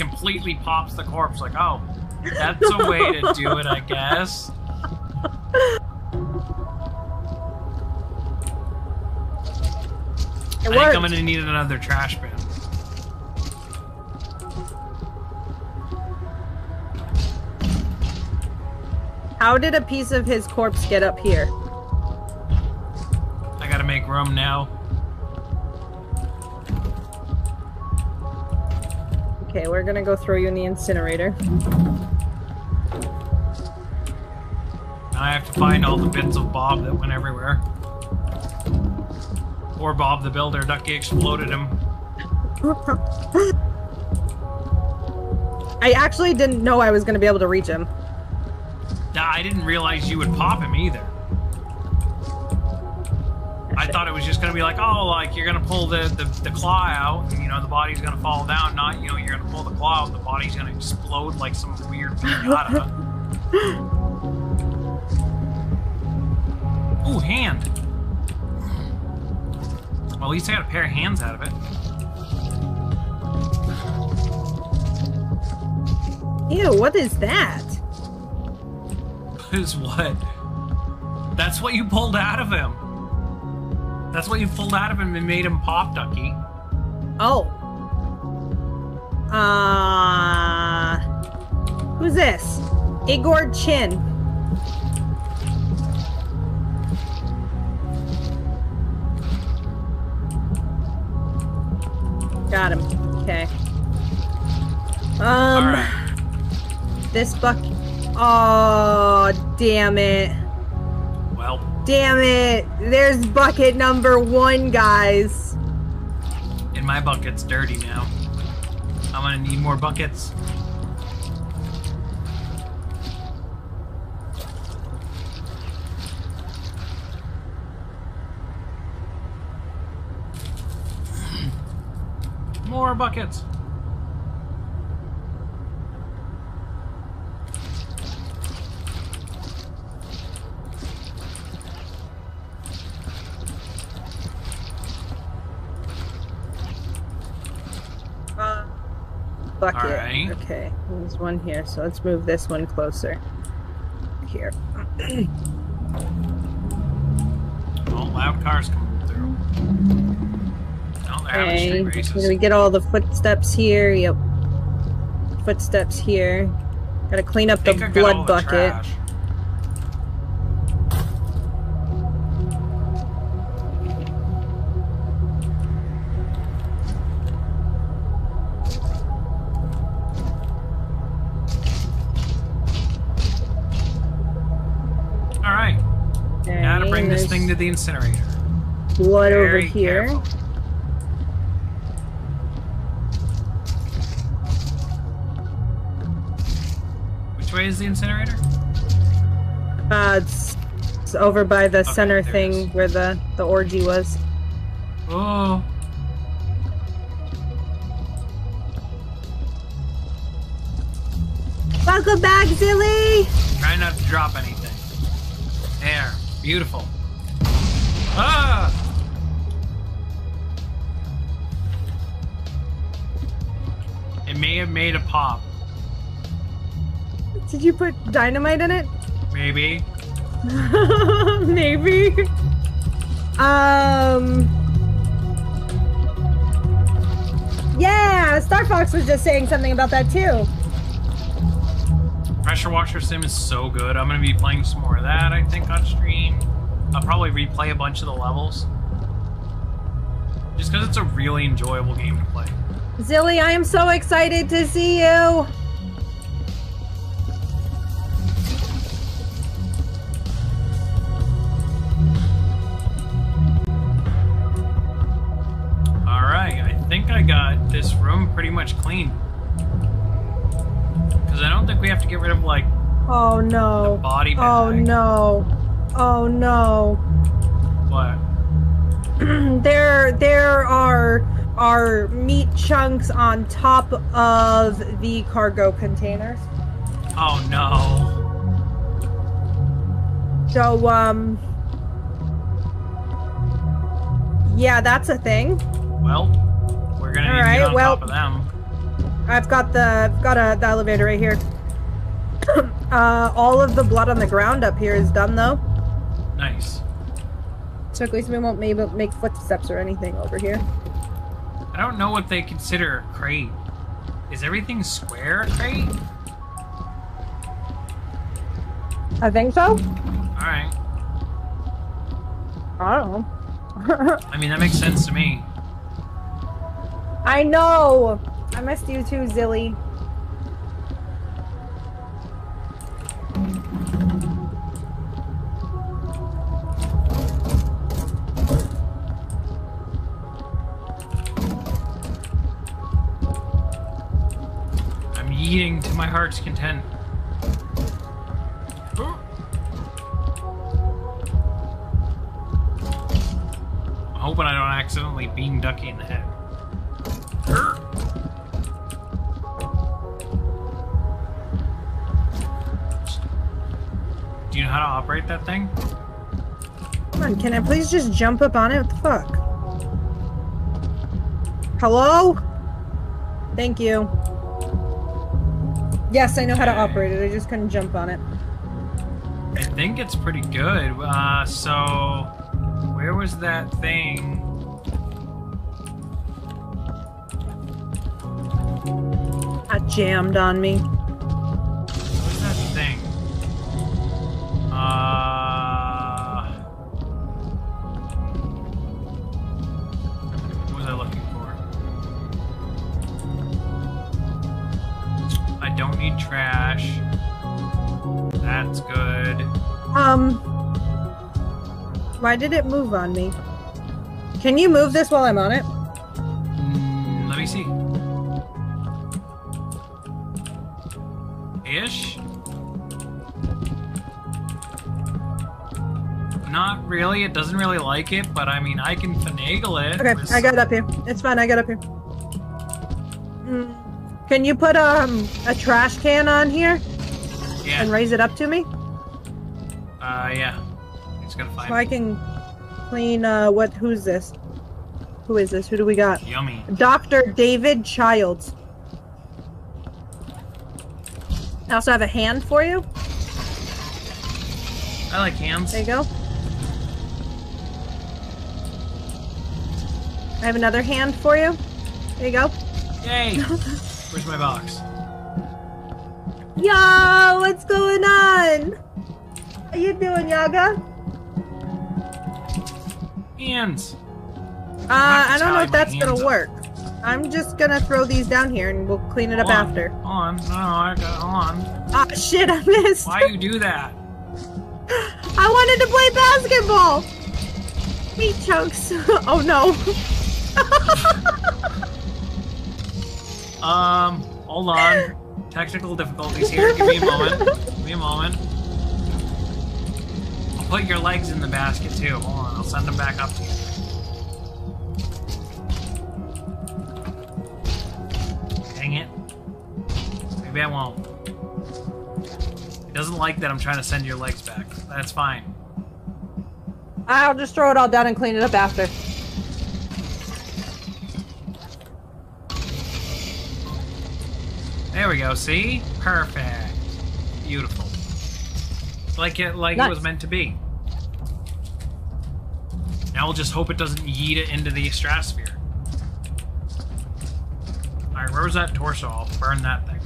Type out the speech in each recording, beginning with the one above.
completely pops the corpse. Like, oh, that's a way to do it, I guess. It I think. I'm gonna need another trash bin. How did a piece of his corpse get up here? I gotta make room now. Okay, we're gonna go throw you in the incinerator. Now I have to find all the bits of Bob that went everywhere. Or Bob the Builder. Ducky exploded him. I actually didn't know I was gonna be able to reach him. Nah, I didn't realize you would pop him either. I thought it was just gonna be like, oh, like you're gonna pull the, the, the claw out, and you know the body's gonna fall down. Not, you know, you're gonna pull the claw out, the body's gonna explode like some weird pinata. Ooh, hand. Well, at least I got a pair of hands out of it. Ew, what is that? Is what? That's what you pulled out of him. That's what you pulled out of him and made him pop, Ducky. Oh. Uh. Who's this? Igor Chin. Got him. Okay. Um. Alright. This buck. Oh, damn it. Damn it. There's bucket number one, guys. and my bucket's dirty now. I'm gonna need more buckets. More buckets. Uh, bucket. Okay, there's one here, so let's move this one closer. Here. Oh, loud cars coming through. Oh, Okay, street did races. we get all the footsteps here? Yep. Footsteps here. Gotta clean up the think I got all blood bucket. trash. To the incinerator. blood over here. careful. Which way is the incinerator? Uh, it's, it's over by the Okay, center thing where the the orgy was. Oh, Welcome back, Zilly. try not to drop anything. There, beautiful. Ah! It may have made a pop. Did you put dynamite in it? Maybe. Maybe. Um. Yeah, Star Fox was just saying something about that too. Pressure Washer Sim is so good. I'm gonna be playing some more of that, I think, on stream. I'll probably replay a bunch of the levels. Just because it's a really enjoyable game to play. Zilly, I am so excited to see you. Alright, I think I got this room pretty much clean. Because I don't think we have to get rid of, like, Oh no. The body Oh no. Oh no. what? there there are are meat chunks on top of the cargo containers. Oh no. So um yeah, that's a thing. Well, we're gonna need All to get on well- top of them. I've got the I've got a the elevator right here. uh, all of the blood on the ground up here is done though, Nice. so at least we won't maybe make footsteps or anything over here. I don't know what they consider a crate. Is everything square a crate? I think so. Alright. I don't know. I mean, that makes sense to me. I know. I missed you too, Zilly. Eating to my heart's content. I'm hoping I don't accidentally beam Ducky in the head. Do you know how to operate that thing? Come on, can I please just jump up on it? What the fuck? Hello? Thank you. Yes, I know how to operate it. I just couldn't jump on it. I think it's pretty good. Uh, so, where was that thing? That jammed on me. Why did it move on me? Can you move this while I'm on it? Mm, let me see. Ish? Not really. It doesn't really like it, but I mean, I can finagle it. Okay, I got it up here. It's fine. I got up here. Mm. Can you put um a trash can on here Yeah. and raise it up to me Uh, yeah. Gonna find so I can clean? Uh, what? Who's this? Who is this? Who do we got? Yummy. Dr. David Childs. I also have a hand for you. I like hands. There you go. I have another hand for you. There you go. Yay! Where's my box? Yo, what's going on? How you doing, Yaga? Hands. Uh, I don't know if that's gonna up. work. I'm just gonna throw these down here and we'll clean it up on, after. Hold on. No, I got. On. Ah, shit, I missed. Why you do that? I wanted to play basketball. Meat chunks. oh no. Um, hold on. Technical difficulties here. Give me a moment. Give me a moment. Put your legs in the basket too. Hold on. I'll send them back up to you. Dang it. Maybe I won't. It doesn't like that I'm trying to send your legs back. That's fine. I'll just throw it all down and clean it up after. There we go. See? Perfect. Beautiful. Like it, like it was meant to be. Now we'll just hope it doesn't yeet it into the stratosphere. All right, where was that torso? I'll burn that thing.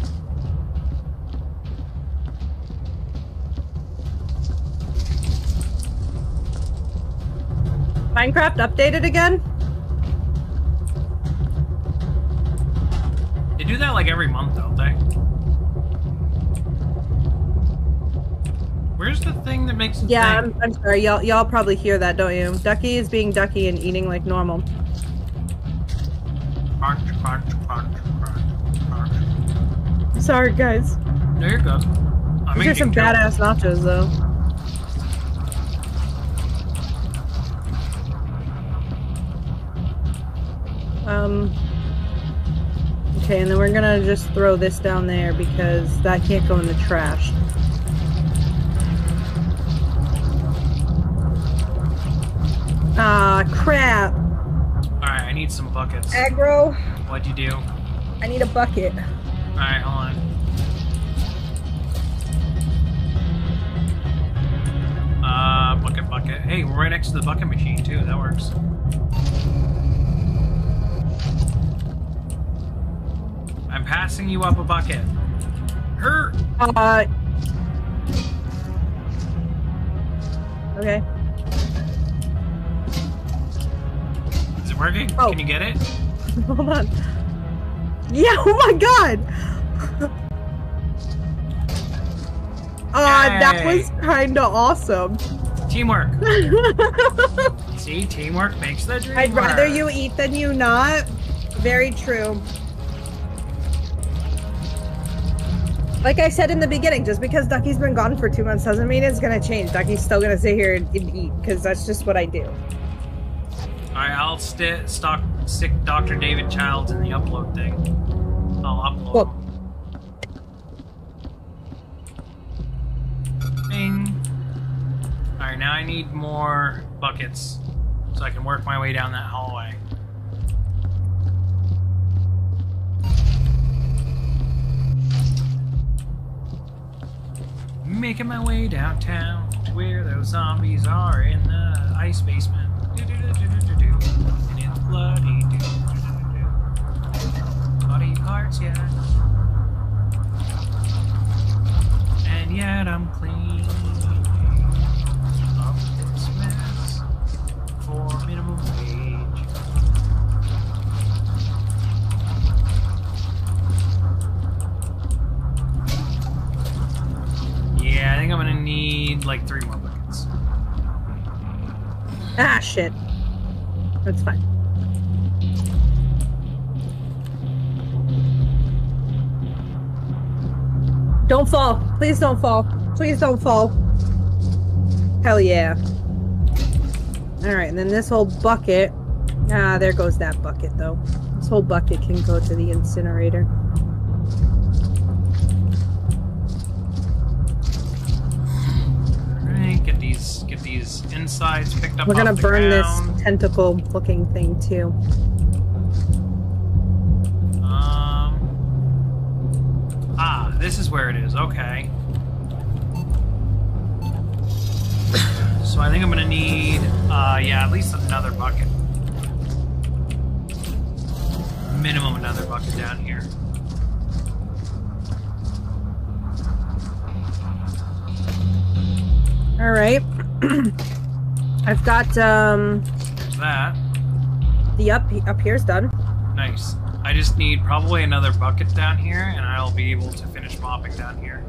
Minecraft updated again? They do that like every month, don't they? Where's the thing that makes it Yeah. I'm, I'm sorry. Y'all, y'all probably hear that, don't you? Ducky is being Ducky and eating like normal. Crunch, crunch, crunch, crunch, crunch. Sorry, guys. There you go. good. I These are some badass nachos, though. Um. Okay, and then we're gonna just throw this down there because that can't go in the trash. Ah, crap. All right, I need some buckets. Aggro. What'd you do? I need a bucket. Alright, hold on. Uh, bucket, bucket. Hey, we're right next to the bucket machine, too. That works. I'm passing you up a bucket. Her. Uh. Okay. Working? Oh. Can you get it? Hold on. Yeah, oh my god! Uh, that was kinda awesome. Teamwork. See, teamwork makes the dream I'd rather you eat than you not. Very true. Like I said in the beginning, just because Ducky's been gone for two months doesn't mean it's gonna change. Ducky's still gonna sit here and eat, because that's just what I do. Alright, I'll sti stock, stick Dr. David Childs in the upload thing. I'll upload. Bing. Alright, now I need more buckets so I can work my way down that hallway. Making my way downtown to where those zombies are in the ice basement. Do-do-do-do-do-do. And it's bloody. do-do-do-do. Body parts, yeah. And yet I'm clean up this mess for minimum wage. Yeah, I think I'm gonna need like three more buckets. Ah, shit. That's fine. Don't fall. Please don't fall. Please don't fall. Hell yeah. Alright, and then this whole bucket. Ah, there goes that bucket, though. This whole bucket can go to the incinerator. Alright, get these get these insides picked up. We're gonna burn ground. this tentacle looking thing, too. This is where it is. Okay. So I think I'm gonna need, uh, yeah, at least another bucket. Minimum another bucket down here. Alright. I've got, um, There's that. the up, up here's done. Nice. I just need probably another bucket down here, and I'll be able to finish mopping down here.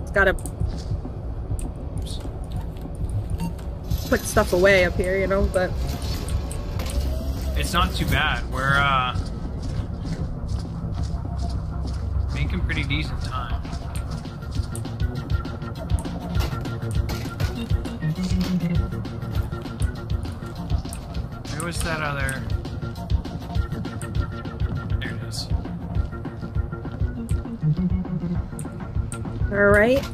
It's gotta Oops. put stuff away up here, you know, but It's not too bad. We're uh making pretty decent time. Where was that other? Alright.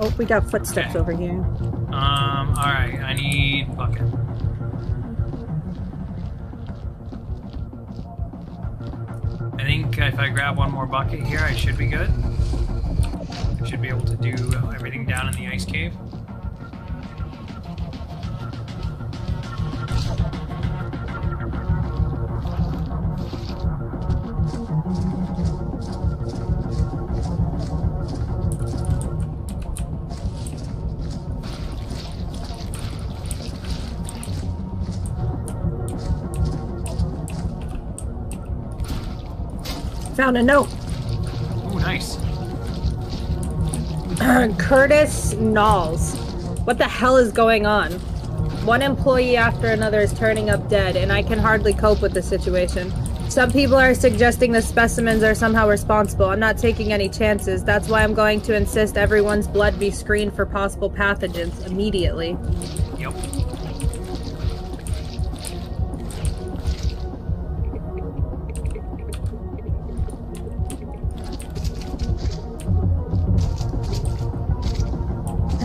Oh, we got footsteps Okay. over here. Um. All right. I need bucket. I think if I grab one more bucket here, I should be good. I should be able to do everything down in the ice cave. Found a note. Oh, nice. Curtis Knowles. What the hell is going on? One employee after another is turning up dead, and I can hardly cope with the situation. Some people are suggesting the specimens are somehow responsible. I'm not taking any chances. That's why I'm going to insist everyone's blood be screened for possible pathogens immediately. Yep.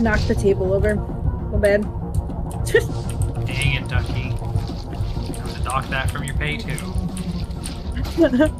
I knocked the table over. So bad. Dang it, Ducky. You have to dock that from your pay too.